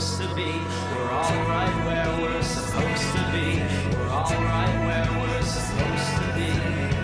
supposed to be. We're all right where we're supposed to be. We're all right where we're supposed to be.